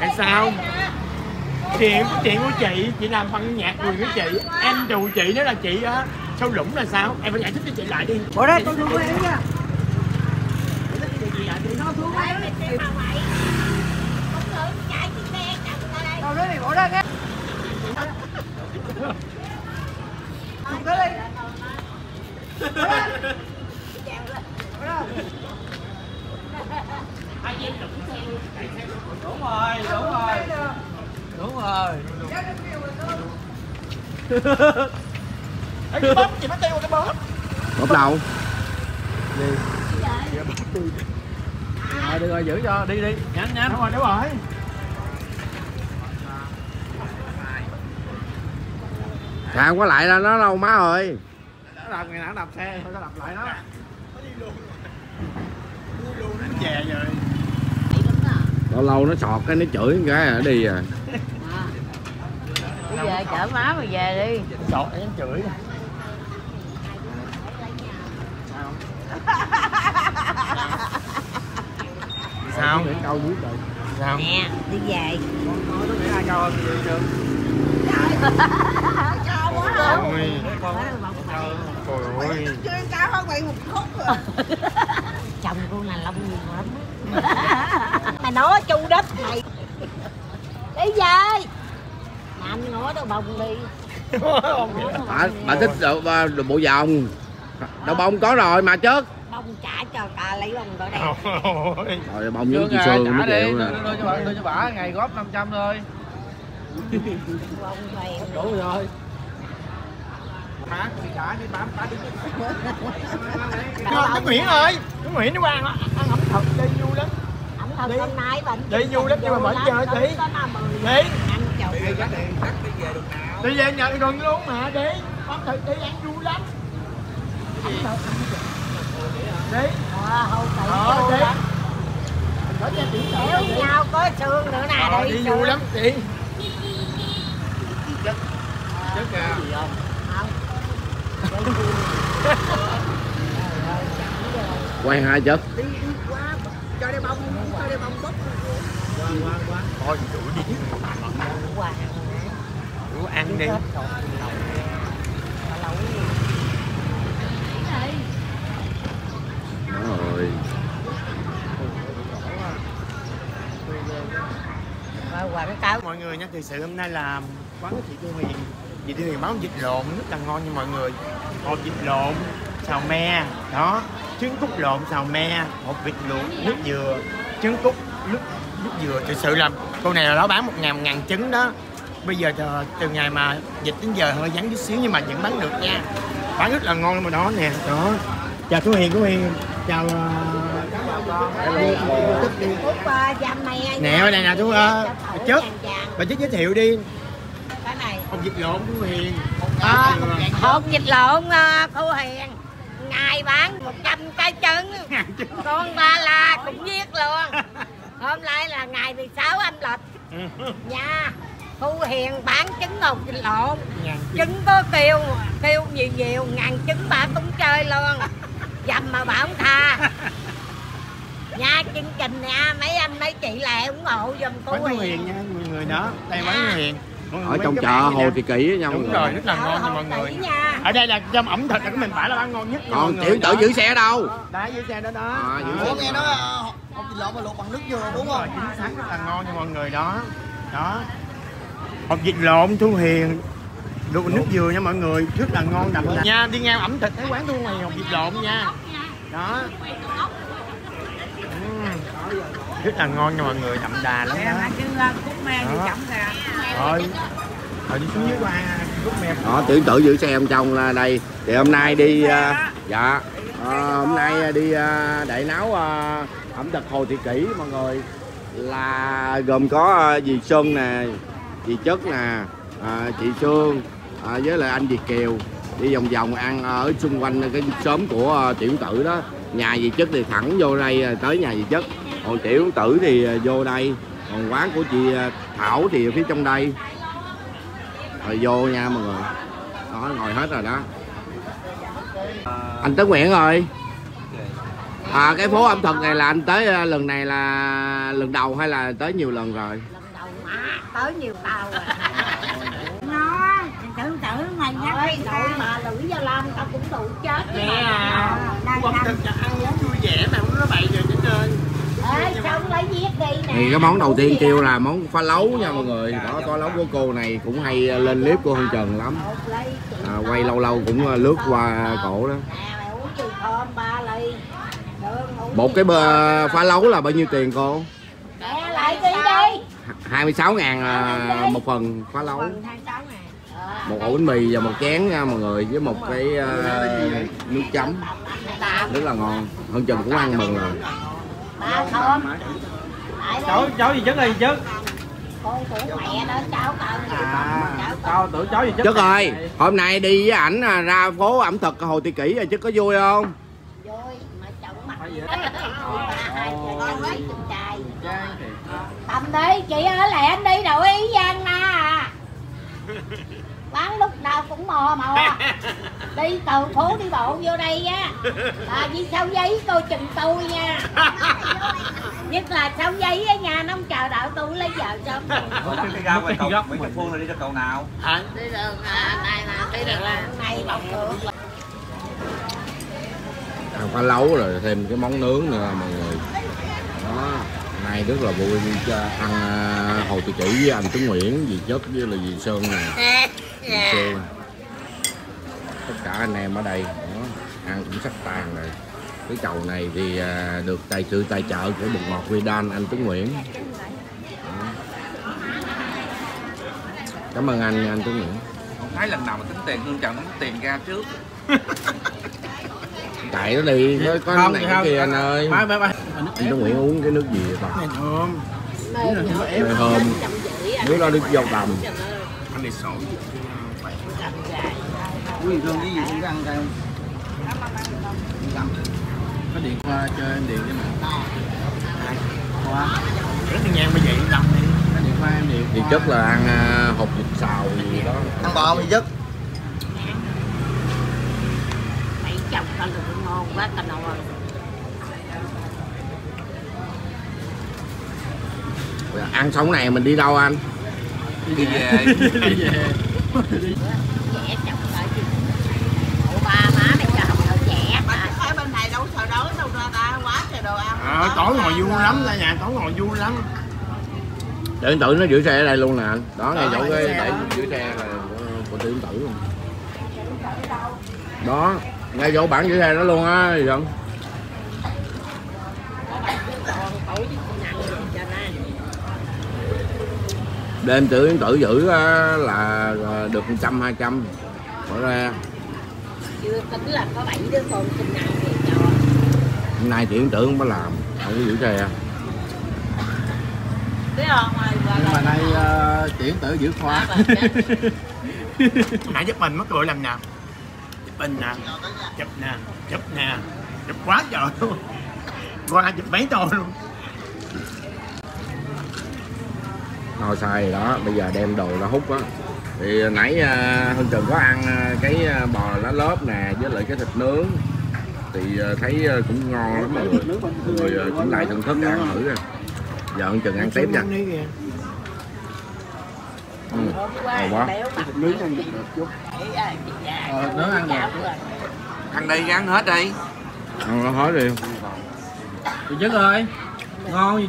tại sao chuyện chuyện của chị chị làm bằng nhạc người của chị em dù chị nếu là chị á sâu lũng là sao em phải giải thích cho chị lại đi Bộ đây tôi xuống đây nha. Đâu đấy mày bỏ ra nghe. Xuống tới đây. Bỏ ra. Bỏ ra. đúng rồi đúng rồi đúng rồi Ê, cái bóp chị mất tiêu cái bóp bóp đâu rồi được rồi giữ cho đi đi. Nhanh nhanh. Đúng rồi đúng rồi. Sao có lại ra nó đâu má ơi nó đập ngày nào nó đập xe thôi nó đập lại nó. Về rồi. Lâu lâu nó sọt cái nó chửi cái à đi à. Đi về chở má mày về đi. Sọt em chửi. Sao? Câu dưới trời sao? Nè đi về. Nó nghĩ ai cao hơn vậy được ôi trời ơi Chưa cao hơn vậy một khúc rồi. Chồng cô này lông nhiều lắm. Mày nói chu đất mày. Đi về anh nói đâu bông đi. Bà, bà thích đồ, bà- đồ bộ vòng. Đồ bông. có rồi mà chết Bông trả cho ta lấy bông đây Ôi, rồi bông giống chị à, Sương nó đi. chịu đưa, nè đưa cho bà đưa cho bà ngày góp 500 thôi. Bông này đủ rồi. Bám bám đi Cái cái Nguyễn ơi. Nguyễn nó ăn ăn ẩm thực đi vui lắm. Ẩm thực Đi. hôm nay bệnh Đi vui lắm, nhưng mà mở chơi tí. đi Ăn chầu đi về nhận gần luôn mà đi. Ẩm thực đi ăn vui lắm. Đi. Hầu tẩy Ờ, đi. lắm có cho chị Kéo nhau có xương nữa nè Ờ, đi đi vui lắm chị Không. quay hai chất. Đi đi qua. Cho đây bông, cho đây bông bốc thôi rủ đi Quà ăn đi rồi quảng cáo mọi người nha thực sự hôm nay là quán của chị Tư Huyền chị Tư Huyền bán vịt lộn rất là ngon nha mọi người hộp vịt lộn xào me đó trứng cút lộn xào me hộp vịt luộc nước dừa trứng cút nước dừa thực sự là cô này là nó bán một ngàn ngàn trứng đó. Bây giờ từ, từ ngày mà dịch đến giờ hơi vắng chút xíu nhưng mà vẫn bán được nha. Bán rất là ngon mà đó nè đó. Chào Thu Hiền Thu Hiền. Chào uh, uh, Nè, ở đây nè, chú, ờ, chết. bà chết giới thiệu đi. Này hộp vịt lộn Thu Hiền. À, hộp vịt lộn uh, cô hiền. Ngày bán 100 cái trứng. Con ba la cũng viết luôn hôm nay là ngày 16 âm lịch. Nha Thu Hiền bán trứng ngọc lộn. Trứng. Có kêu kêu nhiều nhiều ngàn trứng bà cũng chơi luôn. Dầm mà bà không tha. Nha chương trình nha mấy anh mấy chị lại ủng hộ giùm quán cô Thu Hiền. Hiền nha mọi người đó. Đây quán Thu Hiền. Mọi người ở trong chợ hồ thị kỷ với nhau đúng rồi. rất là ngon nha mọi người. nha. Ở đây là trong ẩm thực là cái mình phải là bán ngon nhất. Nha mọi còn người. tiểu tử Đó. giữ xe đâu? Đấy giữ xe đó đó. À, giữ Đó. xe. Nghe nói hộp vịt lộn mà luộc bằng nước dừa đúng rồi không? chính xác rất là ngon nha mọi người đó. Đó. Hộp vịt lộn Thu Hiền. Luộc nước dừa nha mọi người rất là ngon đậm đà. Nha đi ngang ẩm thực thấy quán Thu Hiền hộp vịt lộn nha. Đó. Ừm. rất là ngon nha mọi người đậm đà lắm đó. chấm ra. rồi rồi đi xuống dưới qua đó tiểu tử giữ xe ông chồng là đây. Thì hôm nay đi à, dạ. À, hôm nay đi à, đại náo à, ẩm thực hồ thị kỷ mọi người. Là gồm có à, dì Xuân nè dì Chất nè à, chị Sương à, với lại anh Việt Kiều. Đi vòng vòng ăn ở xung quanh cái xóm của à, tiểu tử đó. Nhà dì Chất thì thẳng vô đây à, tới nhà dì Chất. Còn tiểu tử thì à, vô đây. Còn quán của chị Thảo thì ở phía trong đây. Rồi vô nha mọi người. Đó ngồi hết rồi đó. Anh Tấn Nguyễn ơi à, cái phố ẩm thực này là anh tới à, lần này là lần đầu hay là tới nhiều lần rồi? Lần tới nhiều tàu à nó tưởng tưởng mày nhắc cái đội mà lưỡi gia lam tao cũng tụ chết mẹ à ăn vui vẻ mà không nó bậy rồi viết đi nè? Thì cái món đầu tiên kêu là món phá lấu nha mọi người. Đó phá lấu của cô này cũng hay lên clip của Hương Trần lắm. À, quay lâu lâu cũng lướt qua cổ đó một cái bơ mà- phá lấu là bao nhiêu tiền cô? Lại đi đi 26 ngàn một phần phá lấu. Phần 26 ngàn một ổ bánh mì và một chén nha mọi người với một cái à, nước chấm. Rất là ngon. Hương Trần cũng ăn mừng rồi. Đi cháu cháu gì chất của mẹ đó cháu tưởng cháu gì chất Chất ơi hôm nay đi với ảnh à, ra phố ẩm thực Hồ Thị Kỷ rồi chứ có vui không vui mà chồng mặt Phải vậy? hai con lấy tầm đi chị ở lẹ anh đi đâu ý gian anh na à bán lúc nào cũng mò mò đi từ phố đi bộ vô đây á à vì sao giấy coi chừng tôi nha nhất là sao giấy ở nhà nó không chờ đợi tôi lấy vợ cho sớm Đi ra ngoài cầu, mấy cái phương này đi ra cầu nào? hả đi đường à, này là đi đường là này bọc được phá lấu rồi thêm cái món nướng nữa mọi người. Đó nay rất là vui cho ăn à, Hồ Thị Kỷ với anh Tuấn Nguyễn dì Chất với là dì Sơn nè. Dì Sơn. Tất cả anh em ở đây đó, ăn cũng sắp tàn rồi. Cái chầu này thì à, được tài sự tài trợ của bột ngọt Vidan anh Tuấn Nguyễn. Đó. cảm ơn anh nha, anh Tuấn Nguyễn. Không thấy lần nào mà tính tiền Hương Trần tính tiền ra trước. chạy nó đi có, có Không, này thì cái không. kia anh ơi. Mai mai mai. anh Tuấn Nguyễn uống cái nước gì vậy ta này thơm Rồi hôm. nước đó nước dâu tầm. Anh này sổ. Ui, thường cái gì cũng ăn đây Có điện qua cho em điện cho mẹ. Qua. rất là nhang bây giờ yên tâm đi. Có điện qua em điện. thì chất là ăn à, hột vịt xào gì đó. Ăn bò mày dứt. Mấy chồng tao ngon quá tao nồi ăn xong cái này mình đi đâu anh? Đi về. Đi về. trẻ chồng lại chứ Ủa ba má mày cho học thợ trẻ ở bên này đâu sợ đói đâu ra ta quá trời đồ ăn ờ tối ngồi vui lắm ra nhà tối ngồi vui lắm. Để tự nó giữ xe ở đây luôn nè anh. Đó ngay Đó, chỗ cái để giữ xe là của, của tự tử luôn. Đó ngay chỗ bản giữ xe đó luôn á gì không còn tối đi nặng cho nên đêm tự yến tử giữ á, là à, được một trăm hai trăm bỏ ra. Chưa tính là có bảy đứa con sinh nặng thì cho. Hôm nay yến tử không có làm không có giữ xe biết không? Ơi Nhưng mà nay uh, chuyển tử giữ khoa. nãy giúp mình mất cười làm nào hình nè. Chụp nè. Chụp nè. Chụp quá trời luôn. Qua chụp mấy tô luôn. Thôi xài rồi đó. Bây giờ đem đồ ra hút á. Thì nãy à, hưng Hương Trần có ăn à, cái à, bò lá lốp nè với lại cái thịt nướng. Thì thấy cũng ngon lắm mọi người. Mọi người cũng lại thưởng thức ăn thử rồi giờ Hương Trần ăn tiếp nha ừ. Ngon quá. Nướng ăn được chút. Chị Ờ, nướng ăn được. Ăn đây gắn hết đi. ăn nó hết đi Gì chất ơi. Ngon gì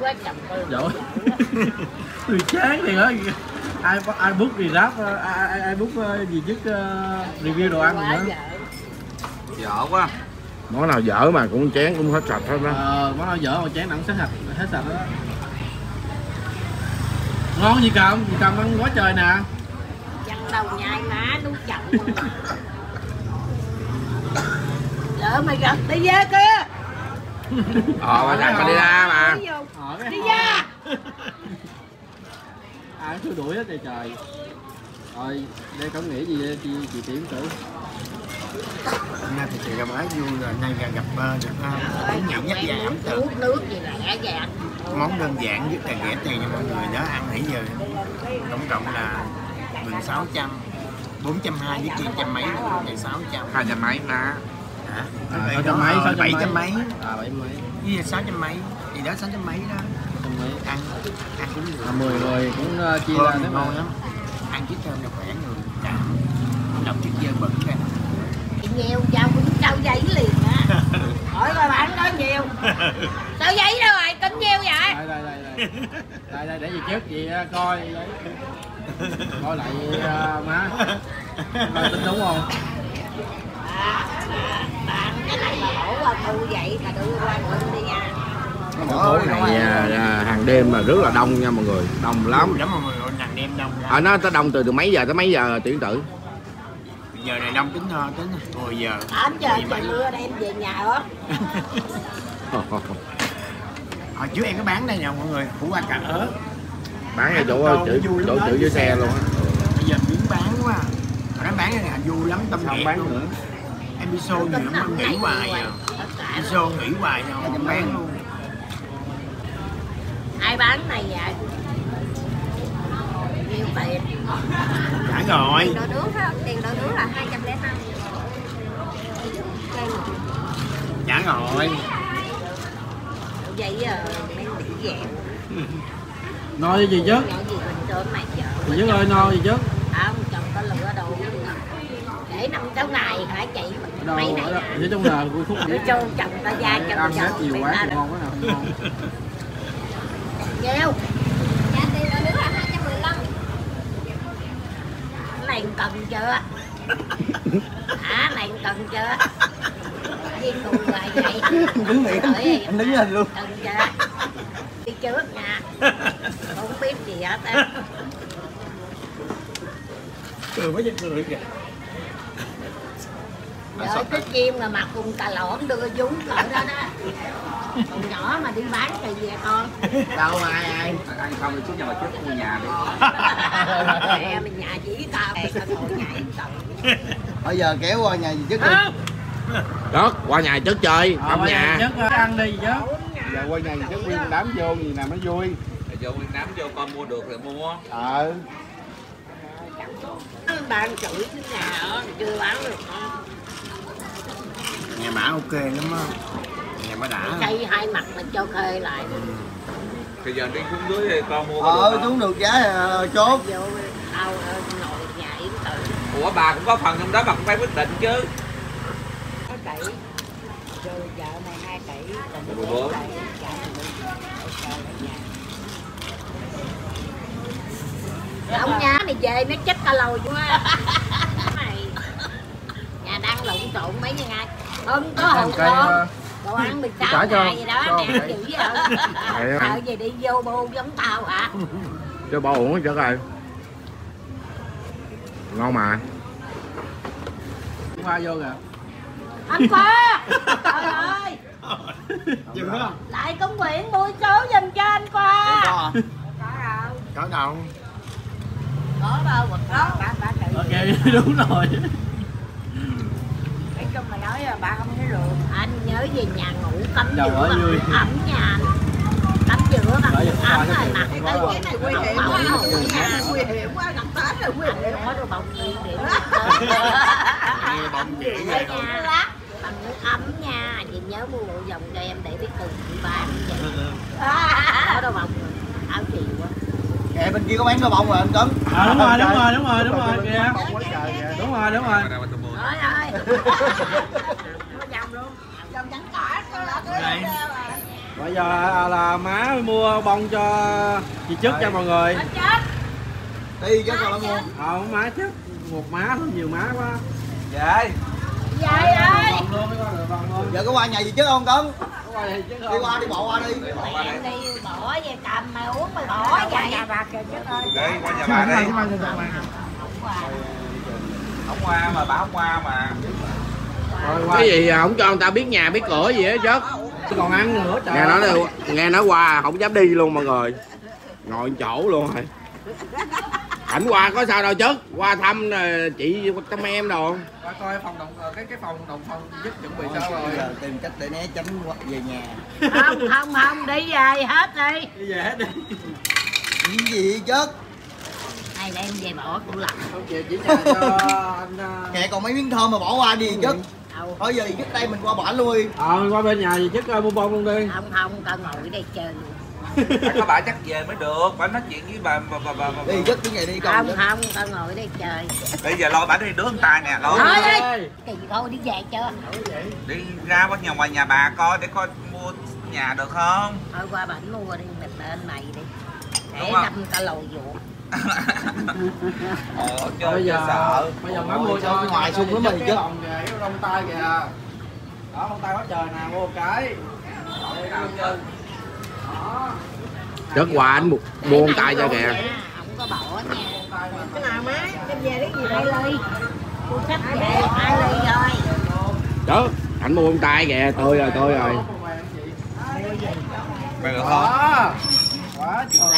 quá chồng tôi chán thì đó. Ai ai book gì rap ai ai, book ờ, gì chất ờ, review đồ ăn nữa. dở quá. món nào dở mà cũng chén cũng hết sạch hết đó Ờ, món nào dở mà chán nặng hết sạch, hết sạch đó. Ngon gì cầm, gì cầm ăn quá trời nè. Dằn đầu nhai má nuốt chậu Lỡ mày gặp đi về kia ờ mà sạch mà đi ra mà Đi. Ờ, Đi hò. ra Ai xua đuổi hết trời trời. Rồi, đây không nghĩ gì vậy chị chị Tiến tử. Hôm nay thì chị gặp ái vui rồi nay gặp gặp ờ, được uh, nhận nhắc dài ẩm thực nước gì lẹ vàng món đơn giản rất là rẻ tiền cho mọi người đó ăn nãy giờ. Tổng cộng là gần 600 420 với kia trăm mấy ngày 600 Hai trăm mấy má. hả? À, Vậy sáu đó, trăm mấy, sáu trăm bảy mấy. trăm mấy. À, bảy mấy. với 600 mấy thì đó 600 mấy đó. Người ăn ăn cũng được. À, 10 người cũng ờ, chia ra mà. ngon lắm. Ăn chiếc cơm là khỏe người. Dạ đọc chiếc dơ bẩn ra. Nhiều vào cũng trao giấy liền hỏi coi bạn có nhiều. Sao giấy đâu rồi? Tính nhiêu vậy? Đây đây đây đây. Đây đây để gì trước chị ờ, coi lấy coi lại ờ, má. Coi tính đúng không? À, à, bạn cái này mà đổ qua thu vậy mà đưa qua ngụm đi nha Cái phố này à, hàng đêm mà rất là đông nha mọi người. Đông lắm. Lắm mọi người nặng đêm đông lắm. À, nó tới đông từ từ mấy giờ tới mấy giờ tuyển tử giờ này đông tính thôi tính. 10 giờ 8 giờ trời mưa đem về nhà đó hồi trước em có bán đây nè mọi người củ qua cà ớt bán ở chỗ chữ chỗ chữ dưới xe luôn á. Bây giờ biến bán quá. Hồi đó bán này là vui lắm tâm không bán nữa? Em đi show nhiều lắm em nghỉ hoài à. Đi show nghỉ hoài rồi không bán luôn. Ai bán này vậy tiền trả rồi. Đồ nướng không? Tiền đồ nướng là 205 trả rồi. Vậy giờ mấy bị dẹo no với gì chứ? Chứ ơi no gì chứ? Không chồng có lựa đồ. Để năm sáu ngày hả chị đâu mấy này nè. Trong đời của khúc Để cho chồng ta ra cho ăn hết chồng nhiều quá thì ngon quá nào ngon. Nhiều Dạ tiền đồ nướng là 215 này cần chưa? Hả này cần chưa? Đi cùng lại vậy? Đứng miệng anh đứng lên luôn. cần chưa? Đi trước nha không biết gì hết á. Cười mới cười kìa. Đợi cái chim mà mặc cùng cà lỏn đưa vú cỡ đó đó Còn nhỏ mà đi bán thì về con. Đâu mà ai ai? Ăn xong rồi xuống nhà bà trước mua nhà đi. Mẹ mình nhà chỉ tao Ê, tao ngồi nhảy tao bây giờ kéo qua nhà gì chứ đó qua nhà trước chơi Ờ, giờ nhà nhất ờ, ăn đi chứ giờ qua nhà trước nguyên đám vô gì nào nó vui? Rồi vô Nguyên Nam vô con mua được thì mua. Ờ. Bạn chửi cái nhà chưa bán được con. Nhà bả ok lắm á bả đã. Xây hai mặt mà cho khơi lại. Thì giờ đi xuống dưới thì con mua ờ xuống được giá ờ, chốt. Vô tao ờ, ngồi nhà yến tự. Ủa bà cũng có phần trong đó bà cũng phải quyết định chứ. Có tỷ. Rồi vợ này hai tỷ Còn Mười bốn mình nhà Ông nhà này về nó chết cả lầu quá Mày Nhà đang lộn xộn mấy ngày Không có hậu cây con ờ, Đồ ăn 16 Trả cho- ngày gì đó cho vậy. dữ vậy. Vậy Sợ gì đi vô bô giống tao hả? Cho bao uổng hết trơn rồi ngon mà. Qua vô kìa. Anh Khoa! Trời ơi! Dừng đó. Lại công nguyện mua số giùm cho anh Khoa. Có. Có đâu. Có đâu Có đâu. Bà tự ok đúng rồi Mà nói là bà không thấy được. Anh nhớ về nhà ngủ cắm giữa ẩm nhà anh. Cắm giữa bằng ẩm rồi mặc cái quá. cái này nguy hiểm quá Nguy hiểm quá gặp tết rồi nguy hiểm nguy hiểm nghe bông dễ Ở ghê nhà bằng nước ấm nha. Chị nhớ mua bộ vòng cho em để biết từ chị ba như vậy có đâu bông áo chị quá. Kệ bên kia có bán đồ bông rồi anh cấn. À, đúng rồi đúng rồi đúng rồi đúng rồi kìa. đúng rồi đúng rồi Ơi luôn trắng cỏ Đây. bây giờ là, là má mua bông cho chị chức cho mọi người. Đi chứ. còn mua không má chứ. Một má thôi nhiều má quá. Vậy. Vậy ơi. giờ có qua nhà gì chứ không chứ đi qua đi bộ qua đi. Đi bỏ về cầm mày uống mày bỏ vậy. nhà bà kìa chứ ơi. Đi qua nhà bà đi Không qua mà bà không qua mà. Rồi qua. cái gì không cho người ta biết nhà biết cửa gì hết chứ chứ còn ăn nữa trời nghe nói đây, nghe nói qua không dám đi luôn mọi người. Ngồi chỗ luôn rồi. Ảnh qua có sao đâu chứ? Qua thăm chị tâm em đồ. Qua coi phòng đồng ờ, cái cái phòng đồng phòng giúp chuẩn bị sao rồi. giờ tìm cách để né tránh về nhà. Không không không đi về hết đi. Đi về hết đi. Những gì chứ Này đem về bỏ tủ lạnh không chị chỉ cho cho anh ờ, kệ còn mấy miếng thơm mà bỏ qua đi chứ. Thôi giờ trước đây mình qua bển luôn. Đi ờ qua bên nhà gì chức ơi mua bông luôn đi. Không không tao ngồi đây chơi luôn Phải có bà chắc về mới được bà nói chuyện với bà bà bà bà, bà. đi chất cái này đi không con không tao ngồi đây trời bây giờ lôi bà đi đứa con tay nè lôi thôi đi kỳ thôi. Đi về chưa đi ra qua nhà ngoài nhà bà coi để coi mua nhà được không? Thôi qua bển mua đi mình bên này đi để năm ta lầu ruột ờ chơi bây giờ sợ. bây giờ mới mua cho ngoài lắm mày cái chứ. lồng kìa cái lông tay kìa. Đó lông tay quá trời nè mua một cái. Chất quà anh mua con tay cho kìa. Không có bỏ nha. Cái nào má đem về cái gì đây ly tôi sách về hai ly rồi? Đó anh mua con tay kìa tôi rồi tôi rồi. Mày được không đó trời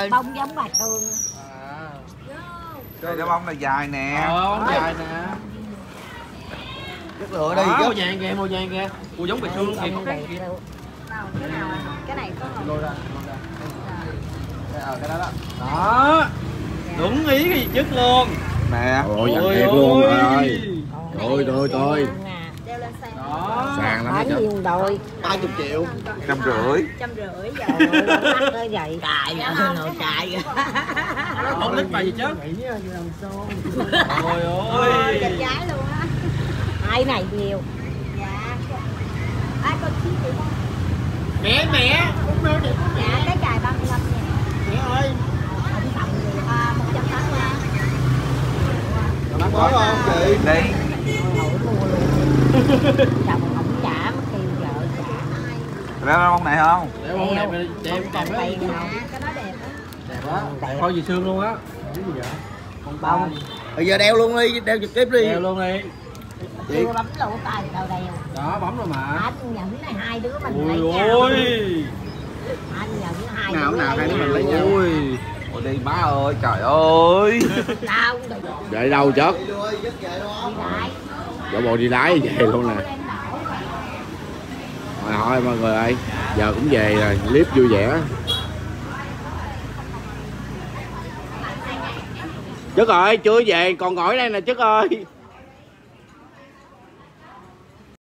rồi bông giống bà thương à Trời cái bông này dài nè. Ờ bóng dài nè. Chất lựa đi màu vàng kìa màu vàng kìa. Ui giống Bông đẹp luôn. cái nào cái này có hồng lôi ra lôi ra. Đây, ờ cái đó đó. Đó. Đúng ý cái gì chất luôn. Nè. Ôi Ôi thiệt luôn ôi. trời ơi. Trời tôi tôi Nè, đeo lên xe đó sàn lắm Bán hết nhiều đôi ba chục triệu. Trăm rưỡi. Trăm rưỡi tới vậy. Cài rồi, nội cài không thích bài gì chứ. ôi ôi đẹp gái luôn á. Hai này nhiều? Dạ. Ai có chi thì không mẹ mẹ. Dạ cái cài 35 ngàn. Mẹ ơi. Tầm gì à, 180 bán gói không chị đi Nội mua luôn Chồng không trả mất kêu vợ ra bông này không? Đẹp đi để em cầm tay cái không cái đó đẹp. á đẹp quá đẹp thôi gì xương luôn á. Cái gì vậy? Con bông bây giờ đeo luôn đi đeo trực tiếp đi. Đeo luôn đi. Chưa bấm lỗ tay đâu đeo đó bấm rồi mà. Anh nhận này hai đứa mình ôi lấy nhau. ôi. Anh nhận hai Nào, đứa nào, lấy hai đứa mình lấy nhau. ui ôi. Đi má ơi trời ơi. Được Để đâu chất đi lại. Giả bộ đi lái về luôn nè rồi thôi mọi người ơi, Giờ cũng về rồi, clip vui vẻ. Chức ơi, chưa về, còn ngồi đây nè Chức ơi.